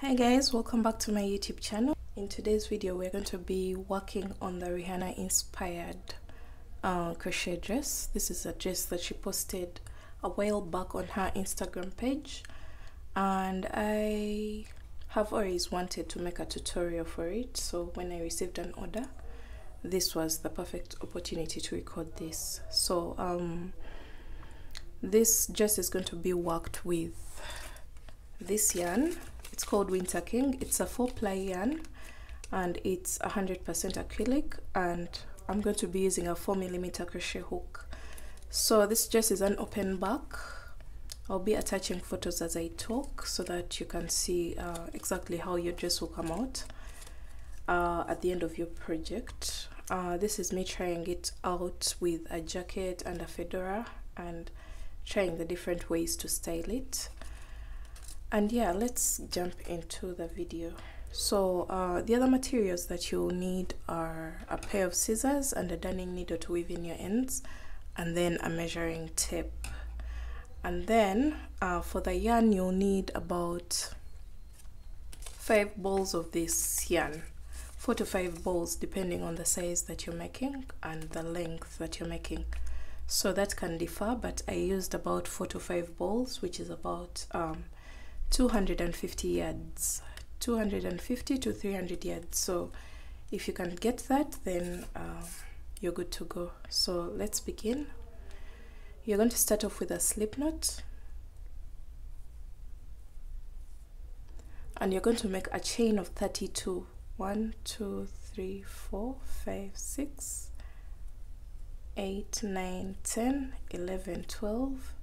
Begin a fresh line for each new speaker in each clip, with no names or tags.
hi guys welcome back to my youtube channel in today's video we're going to be working on the rihanna inspired uh, crochet dress this is a dress that she posted a while back on her instagram page and i have always wanted to make a tutorial for it so when i received an order this was the perfect opportunity to record this so um this dress is going to be worked with this yarn it's called Winter King. It's a four ply yarn and it's 100% acrylic and I'm going to be using a 4 millimeter crochet hook. So this dress is an open back. I'll be attaching photos as I talk so that you can see uh, exactly how your dress will come out uh, at the end of your project. Uh, this is me trying it out with a jacket and a fedora and trying the different ways to style it and yeah let's jump into the video so uh, the other materials that you'll need are a pair of scissors and a darning needle to weave in your ends and then a measuring tape and then uh, for the yarn you'll need about five balls of this yarn four to five balls depending on the size that you're making and the length that you're making so that can differ but I used about four to five balls which is about um, 250 yards 250 to 300 yards so if you can get that then uh, you're good to go so let's begin you're going to start off with a slip knot and you're going to make a chain of 32 1 2 3 4 5 6 8 9 10 11 12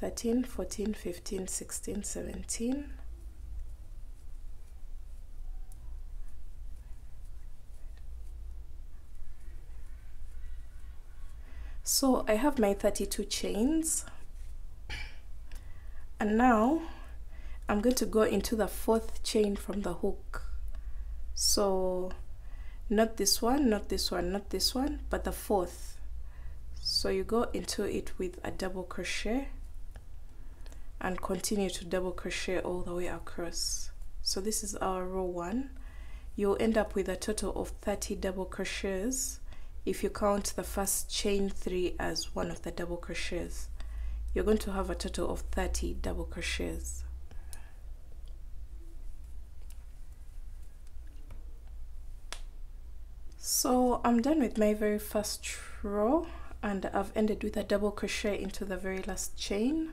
13, 14, 15, 16, 17, So I have my 32 chains and now I'm going to go into the fourth chain from the hook. So not this one, not this one, not this one, but the fourth. So you go into it with a double crochet and continue to double crochet all the way across so this is our row one you'll end up with a total of 30 double crochets if you count the first chain three as one of the double crochets you're going to have a total of 30 double crochets so I'm done with my very first row and I've ended with a double crochet into the very last chain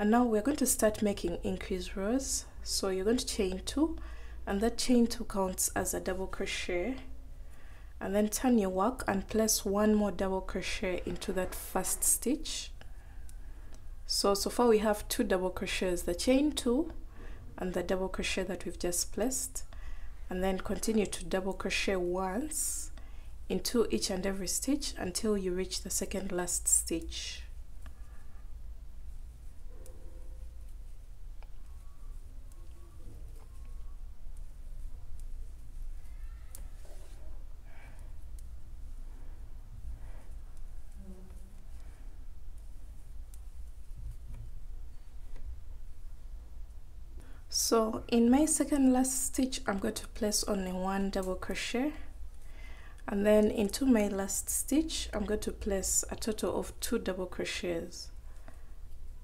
and now we're going to start making increase rows so you're going to chain two and that chain two counts as a double crochet and then turn your work and place one more double crochet into that first stitch so so far we have two double crochets the chain two and the double crochet that we've just placed and then continue to double crochet once into each and every stitch until you reach the second last stitch so in my second last stitch I'm going to place only one double crochet and then into my last stitch I'm going to place a total of two double crochets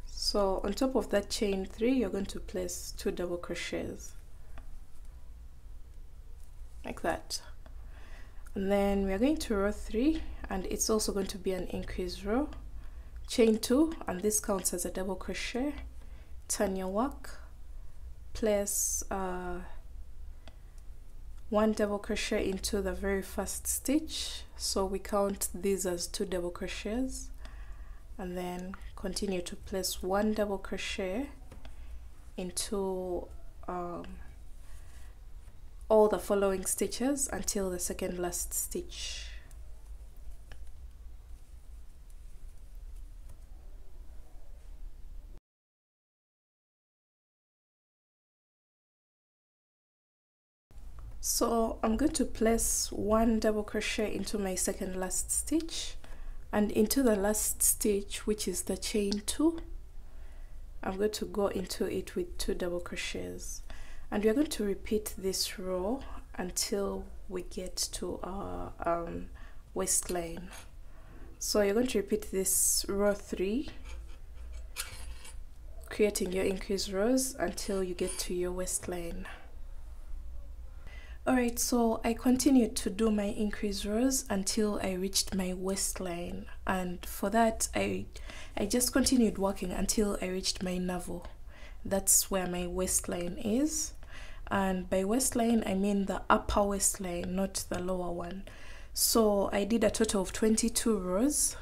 so on top of that chain three you're going to place two double crochets like that and then we are going to row three and it's also going to be an increase row chain two and this counts as a double crochet turn your work place uh, one double crochet into the very first stitch so we count these as two double crochets and then continue to place one double crochet into um, all the following stitches until the second last stitch so I'm going to place one double crochet into my second last stitch and into the last stitch which is the chain two I'm going to go into it with two double crochets and we're going to repeat this row until we get to our um, waistline so you're going to repeat this row three creating your increase rows until you get to your waistline Alright, so I continued to do my increase rows until I reached my waistline and for that I I just continued working until I reached my navel. That's where my waistline is and by waistline I mean the upper waistline not the lower one. So I did a total of 22 rows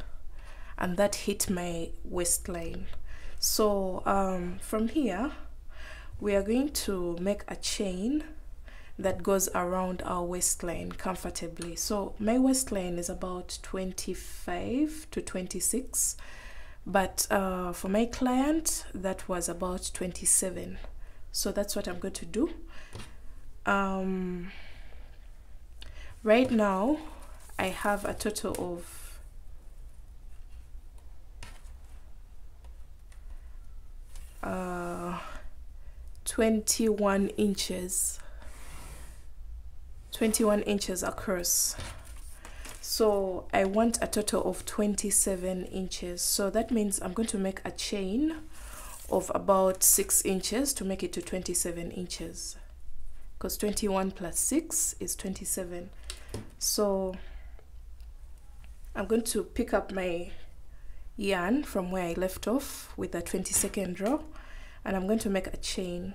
and that hit my waistline. So um, from here we are going to make a chain that goes around our waistline comfortably. So my waistline is about 25 to 26, but uh, for my client, that was about 27. So that's what I'm going to do. Um, right now, I have a total of uh, 21 inches 21 inches across so I want a total of 27 inches so that means I'm going to make a chain of about 6 inches to make it to 27 inches because 21 plus 6 is 27 so I'm going to pick up my yarn from where I left off with the 22nd row and I'm going to make a chain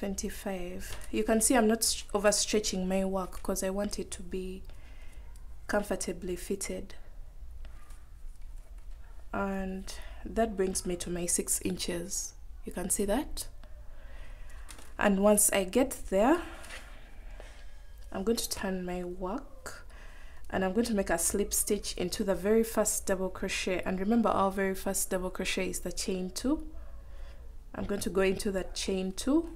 25 you can see I'm not overstretching my work because I want it to be comfortably fitted and that brings me to my six inches you can see that and once I get there I'm going to turn my work and I'm going to make a slip stitch into the very first double crochet and remember our very first double crochet is the chain two I'm going to go into that chain two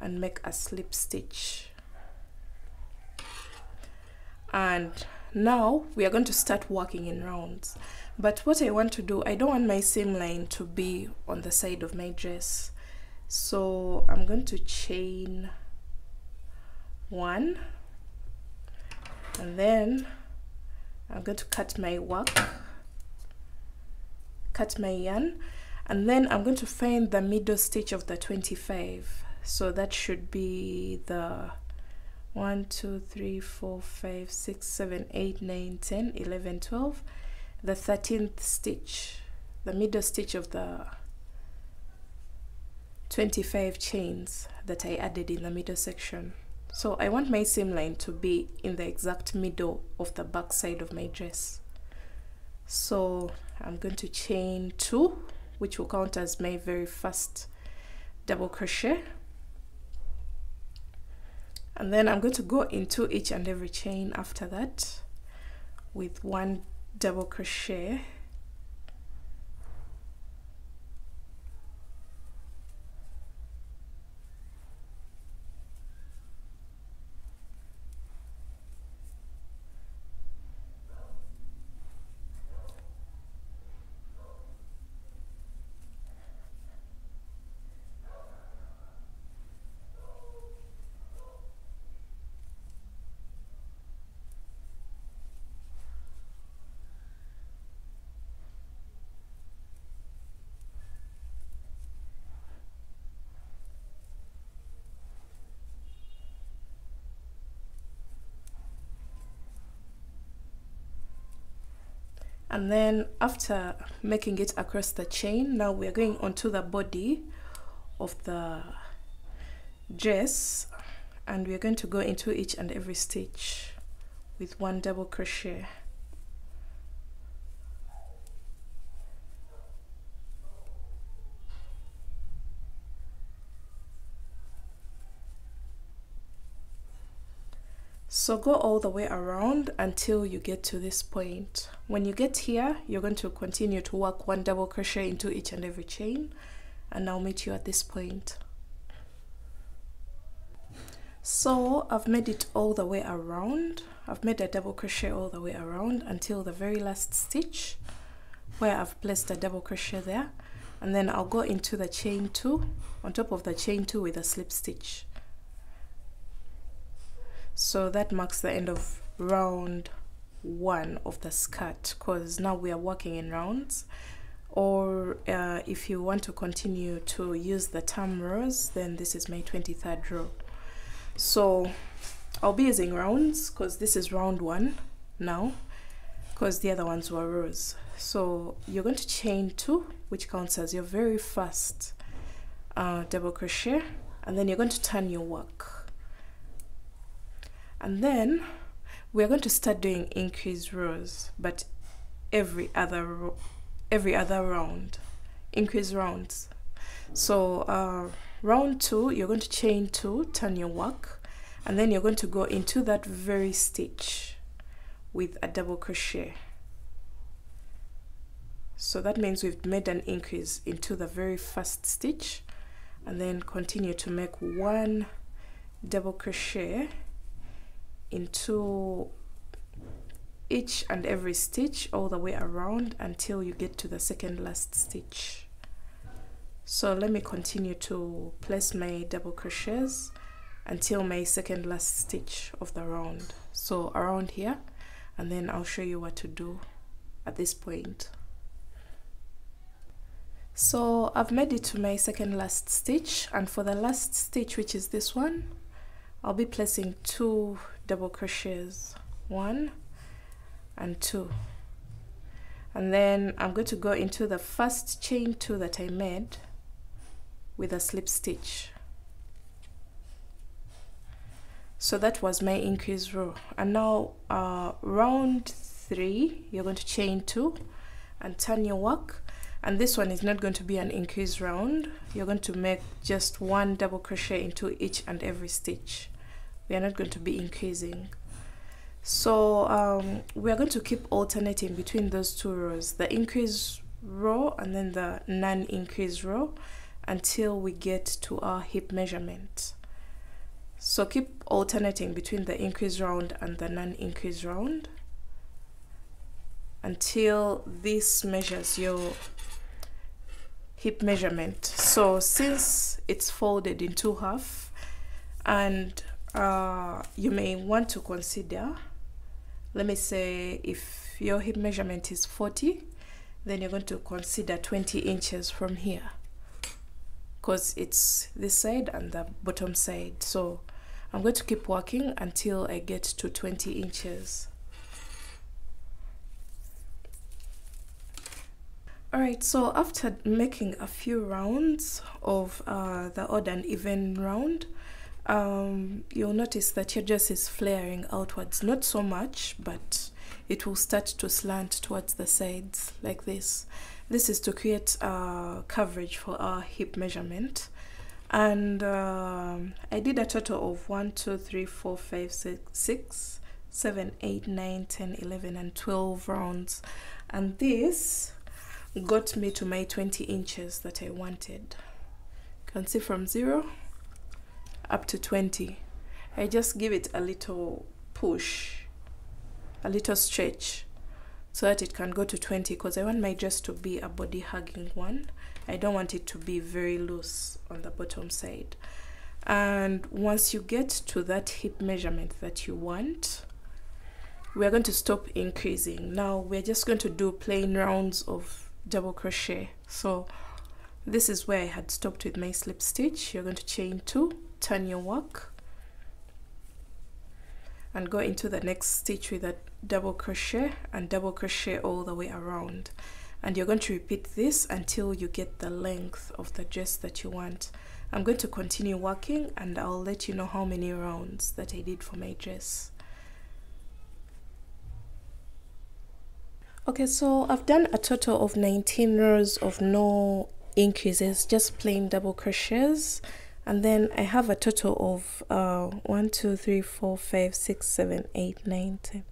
and make a slip stitch and now we are going to start working in rounds but what I want to do I don't want my seam line to be on the side of my dress so I'm going to chain one and then I'm going to cut my work cut my yarn and then I'm going to find the middle stitch of the 25 so that should be the 1 2 3 4 5 6 7 8 9 10 11 12 the 13th stitch the middle stitch of the 25 chains that I added in the middle section so I want my seam line to be in the exact middle of the back side of my dress so I'm going to chain two which will count as my very first double crochet and then I'm going to go into each and every chain after that with one double crochet and then after making it across the chain now we are going onto the body of the dress and we are going to go into each and every stitch with one double crochet So go all the way around until you get to this point. When you get here, you're going to continue to work one double crochet into each and every chain and I'll meet you at this point. So I've made it all the way around. I've made a double crochet all the way around until the very last stitch where I've placed a double crochet there and then I'll go into the chain two on top of the chain two with a slip stitch so that marks the end of round one of the skirt because now we are working in rounds or uh, if you want to continue to use the term rows then this is my 23rd row so I'll be using rounds because this is round one now because the other ones were rows so you're going to chain two which counts as your very first uh, double crochet and then you're going to turn your work and then we're going to start doing increase rows but every other row every other round increase rounds so uh, round two you're going to chain two turn your work and then you're going to go into that very stitch with a double crochet so that means we've made an increase into the very first stitch and then continue to make one double crochet into each and every stitch all the way around until you get to the second last stitch so let me continue to place my double crochets until my second last stitch of the round so around here and then I'll show you what to do at this point so I've made it to my second last stitch and for the last stitch which is this one I'll be placing two double crochets one and two and then I'm going to go into the first chain two that I made with a slip stitch so that was my increase row and now uh, round three you're going to chain two and turn your work and this one is not going to be an increase round you're going to make just one double crochet into each and every stitch we are not going to be increasing so um, we are going to keep alternating between those two rows the increase row and then the non-increase row until we get to our hip measurement so keep alternating between the increase round and the non-increase round until this measures your hip measurement so since it's folded in two half and uh, you may want to consider let me say if your hip measurement is 40 then you're going to consider 20 inches from here because it's this side and the bottom side so I'm going to keep working until I get to 20 inches Alright, so after making a few rounds of uh, the odd and even round, um, you'll notice that your dress is flaring outwards. Not so much, but it will start to slant towards the sides like this. This is to create uh, coverage for our hip measurement. And uh, I did a total of 1, 2, 3, 4, 5, 6, 6 7, 8, 9, 10, 11, and 12 rounds. And this got me to my 20 inches that I wanted. You can see from 0 up to 20. I just give it a little push, a little stretch so that it can go to 20 because I want my dress to be a body hugging one. I don't want it to be very loose on the bottom side. And once you get to that hip measurement that you want, we are going to stop increasing. Now we're just going to do plain rounds of double crochet. So this is where I had stopped with my slip stitch. You're going to chain two turn your work and go into the next stitch with a double crochet and double crochet all the way around and you're going to repeat this until you get the length of the dress that you want I'm going to continue working and I'll let you know how many rounds that I did for my dress okay so I've done a total of 19 rows of no increases just plain double crochets and then I have a total of uh, 1, 2, 3, 4, 5, 6, 7, 8, 9, 10.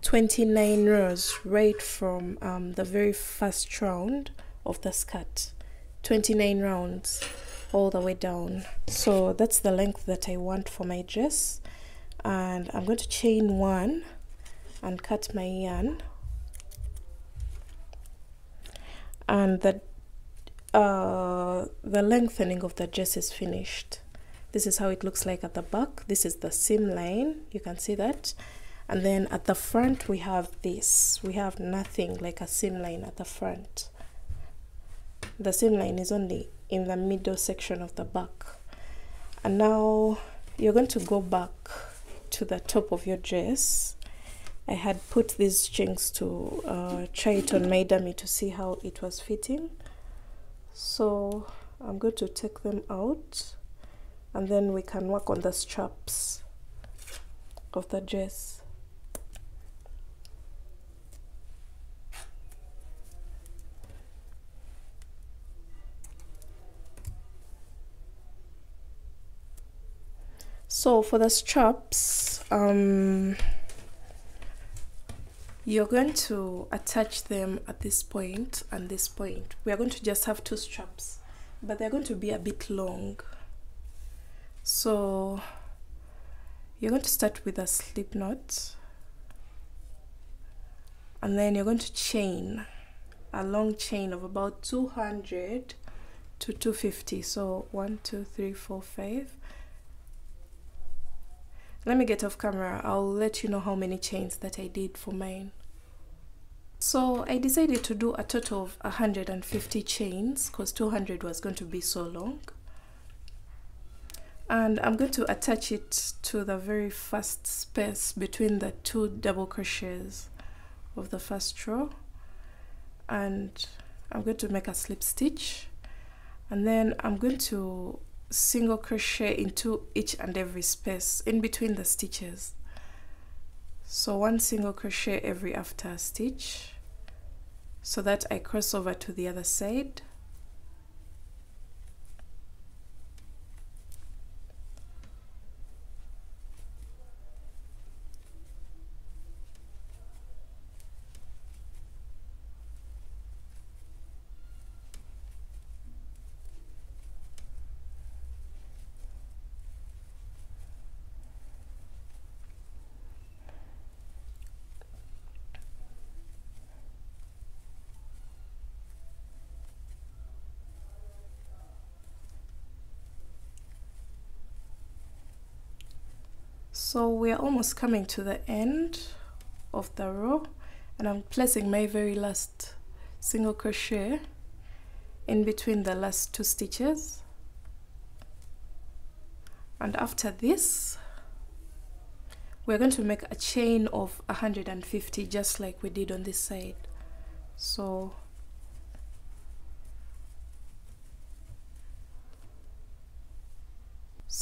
Twenty-nine rows right from um, the very first round of the skirt. Twenty-nine rounds all the way down. So that's the length that I want for my dress, and I'm going to chain one and cut my yarn and the uh, the lengthening of the dress is finished this is how it looks like at the back this is the seam line you can see that and then at the front we have this we have nothing like a seam line at the front the seam line is only in the middle section of the back and now you're going to go back to the top of your dress I had put these chinks to uh, try it on my dummy to see how it was fitting. So I'm going to take them out and then we can work on the straps of the dress. So for the straps, um, you're going to attach them at this point and this point we are going to just have two straps but they're going to be a bit long so you're going to start with a slip knot and then you're going to chain a long chain of about 200 to 250 so one two three four five let me get off camera i'll let you know how many chains that i did for mine so I decided to do a total of 150 chains because 200 was going to be so long. And I'm going to attach it to the very first space between the two double crochets of the first row. And I'm going to make a slip stitch and then I'm going to single crochet into each and every space in between the stitches so one single crochet every after stitch so that I cross over to the other side so we're almost coming to the end of the row and I'm placing my very last single crochet in between the last two stitches and after this we're going to make a chain of 150 just like we did on this side so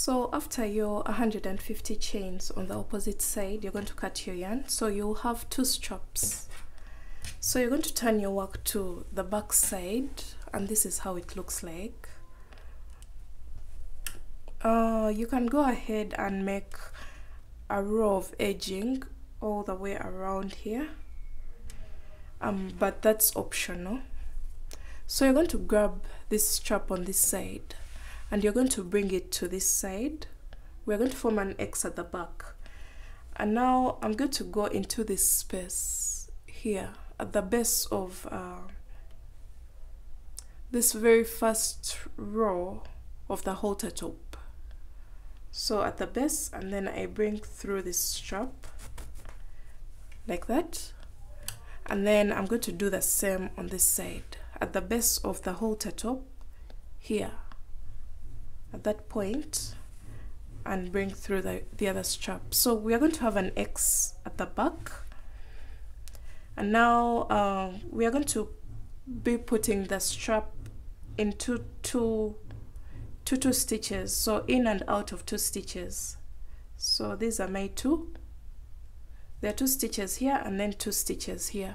so after your 150 chains on the opposite side you're going to cut your yarn so you'll have two straps so you're going to turn your work to the back side and this is how it looks like uh, you can go ahead and make a row of edging all the way around here um, but that's optional so you're going to grab this strap on this side and you're going to bring it to this side we're going to form an X at the back and now I'm going to go into this space here at the base of uh, this very first row of the halter top so at the base and then I bring through this strap like that and then I'm going to do the same on this side at the base of the halter top here at that point and bring through the, the other strap so we are going to have an X at the back and now uh, we are going to be putting the strap into two two two stitches so in and out of two stitches so these are my two there are two stitches here and then two stitches here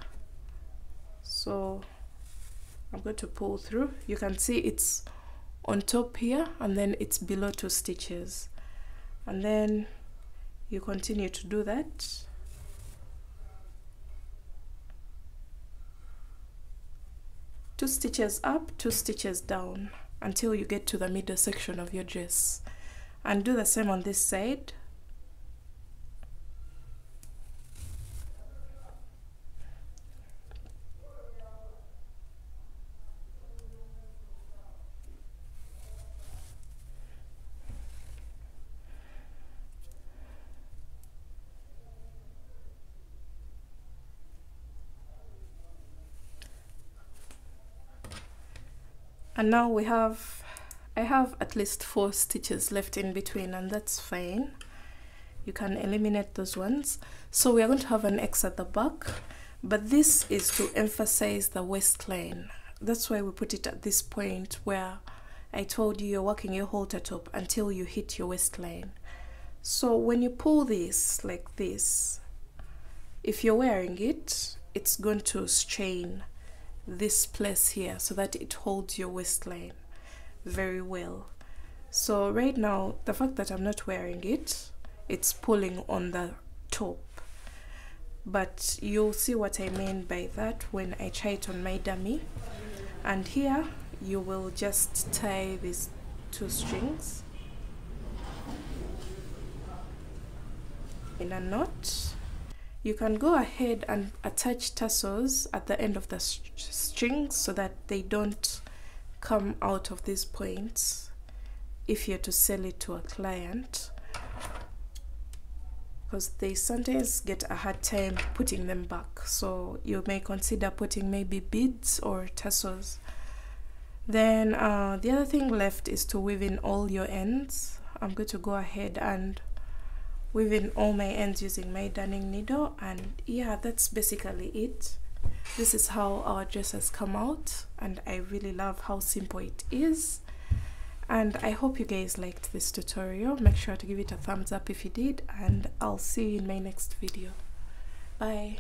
so I'm going to pull through you can see it's on top here and then it's below two stitches and then you continue to do that two stitches up two stitches down until you get to the middle section of your dress and do the same on this side and now we have I have at least four stitches left in between and that's fine you can eliminate those ones so we are going to have an X at the back but this is to emphasize the waistline that's why we put it at this point where I told you you're working your halter top until you hit your waistline so when you pull this like this if you're wearing it it's going to strain this place here so that it holds your waistline very well so right now the fact that I'm not wearing it it's pulling on the top but you'll see what I mean by that when I try it on my dummy and here you will just tie these two strings in a knot you can go ahead and attach tassels at the end of the strings so that they don't come out of these points if you're to sell it to a client because they sometimes get a hard time putting them back so you may consider putting maybe beads or tassels then uh, the other thing left is to weave in all your ends I'm going to go ahead and weaving all my ends using my darning needle and yeah that's basically it this is how our dress has come out and I really love how simple it is and I hope you guys liked this tutorial make sure to give it a thumbs up if you did and I'll see you in my next video bye